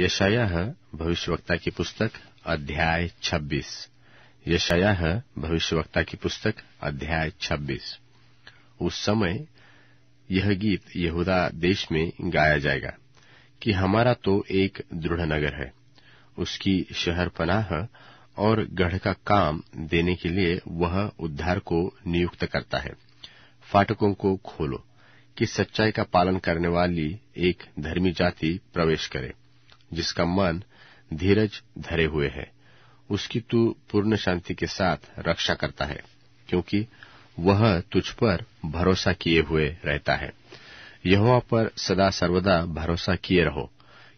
यशाया भविष्यवक्ता की पुस्तक, अध्याय 26 यशाया भविष्यवक्ता की पुस्तक, अध्याय 26 उस समय यह गीत यहूदा देश में गाया जाएगा कि हमारा तो एक दृढ़ नगर है। उसकी शहर पनाह और गढ़ का काम देने के लिए वह उद्धार को नियुक्त करता है। फाटकों को खोलो कि सच्चाई का पालन करने वाली एक धर्मी जाति प्रवेश करे। जिसका मन धीरज धरे हुए है, उसकी तू पूर्ण शांति के साथ रक्षा करता है, क्योंकि वह तुझ पर भरोसा किए हुए रहता है। यहोवा पर सदा सर्वदा भरोसा किए रहो,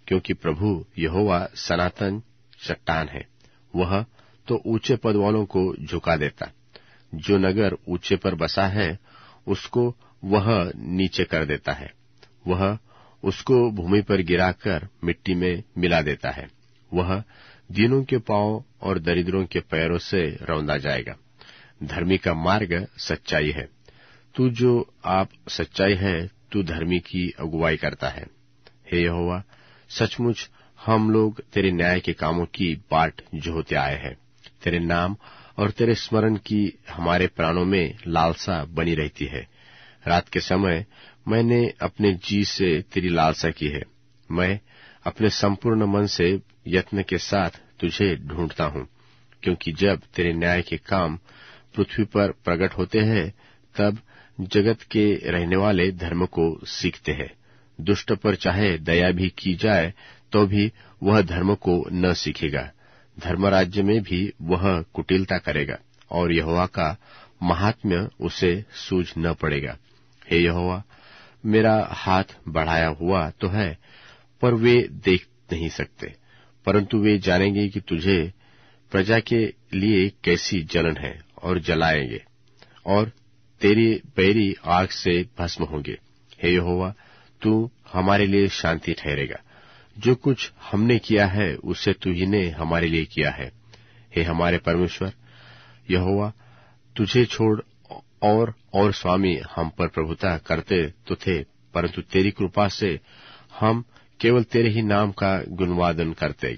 क्योंकि प्रभु यहोवा सनातन चट्टान है। वह तो ऊँचे पद वालों को झुका देता, जो नगर ऊँचे पर बसा है, उसको वह नीचे कर देता है। वह उसको भूमि पर गिराकर मिट्टी में मिला देता है। वह दीनों के पाँव और दरिद्रों के पैरों से रौंदा जाएगा। धर्मी का मार्ग सच्चाई है। तू जो आप सच्चाई है, तू धर्मी की अगुवाई करता है। हे यहोवा, सचमुच हम लोग तेरे न्याय के कामों की बाट जोहते आए हैं। तेरे नाम और तेरे स्मरण की हमारे प्राणों में लालसा बनी रहती है। रात के समय मैंने अपने जी से तेरी लालसा की है। मैं अपने संपूर्ण मन से यत्न के साथ तुझे ढूंढता हूँ, क्योंकि जब तेरे न्याय के काम पृथ्वी पर प्रकट होते हैं, तब जगत के रहने वाले धर्म को सीखते हैं। दुष्ट पर चाहे दया भी की जाए तो भी वह धर्म को न सीखेगा। धर्म राज्य में भी वह कुटिलता करेगा, और यहोवा का महात्म्य उसे सूझ न पड़ेगा। हे यहोवा मेरा हाथ बढ़ाया हुआ तो है, पर वे देख नहीं सकते। परंतु वे जानेंगे कि तुझे प्रजा के लिए कैसी जलन है और जलाएँगे, और तेरी बैरी आग से भस्म होंगे। हे यहोवा, तू हमारे लिए शांति ठहरेगा। जो कुछ हमने किया है, उसे तू ही ने हमारे लिए किया है। हे हमारे परमेश्वर, यहोवा, तुझे छोड़ और और स्वामी, हम पर प्रभुता करते तो थे, परंतु तेरी कृपा से हम केवल तेरे ही नाम का गुणवादन करते,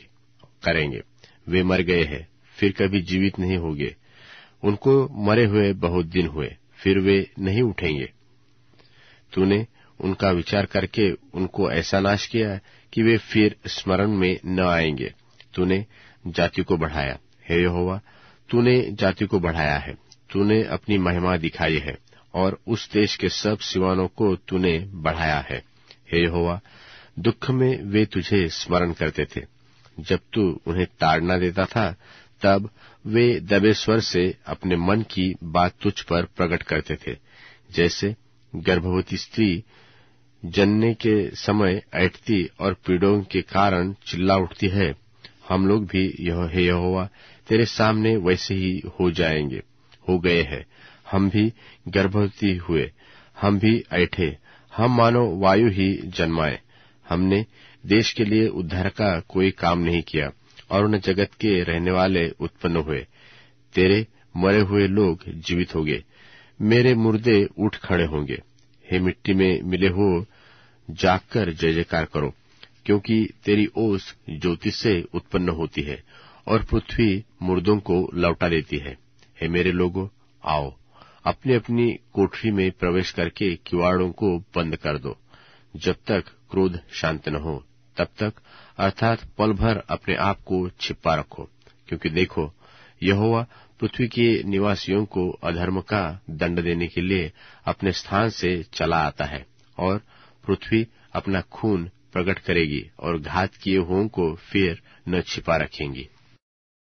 करेंगे। वे मर गए हैं, फिर कभी जीवित नहीं होंगे। उनको मरे हुए बहुत दिन हुए, फिर वे नहीं उठेंगे। तूने उनका विचार करके उनको ऐसा नाश किया कि वे फिर स्मरण में न आएँगे। तूने जाति को बढ़ाया, हे यहोवा, तूने जाति को बढ़ाया है। तूने अपनी महिमा दिखाई है और उस देश के सब सिवानों को तूने बढ़ाया है। हे यहोवा, दुख में वे तुझे स्मरण करते थे। जब तू उन्हें ताड़ना देता था, तब वे दबे स्वर से अपने मन की बात तुझ पर प्रकट करते थे। जैसे गर्भवती स्त्री जनने के समय ऐठती और पीड़ों के कारण चिल्ला उठती है, हम लोग भी यह हे यहोवा, तेरे सामने वैसे ही हो जाएँगे। हो गए हैं। हम भी गर्भवती हुए। हम भी ऐठे। हम मानो वायु ही जन्माए। हमने देश के लिए उद्धार का कोई काम नहीं किया और उन जगत के रहने वाले उत्पन्न हुए। तेरे मरे हुए लोग जीवित होंगे। मेरे मुर्दे उठ खड़े होंगे। हे मिट्टी में मिले हो, जागकर जय जयकार करो, क्योंकि तेरी ओस ज्योति से उत्पन्न होती है और पृथ्वी मुर्दों को लौटा देती है। हे मेरे लोगों, आओ अपनी अपनी कोठरी में प्रवेश करके किवाड़ों को बंद कर दो। जब तक क्रोध शांत न हो, तब तक, अर्थात पल भर अपने आप को छिपा रखो। क्योंकि देखो, यहोवा पृथ्वी के निवासियों को अधर्म का दंड देने के लिए अपने स्थान से चला आता है और पृथ्वी अपना खून प्रकट करेगी और घात किए हुओं को फिर न छिपा रखेंगी।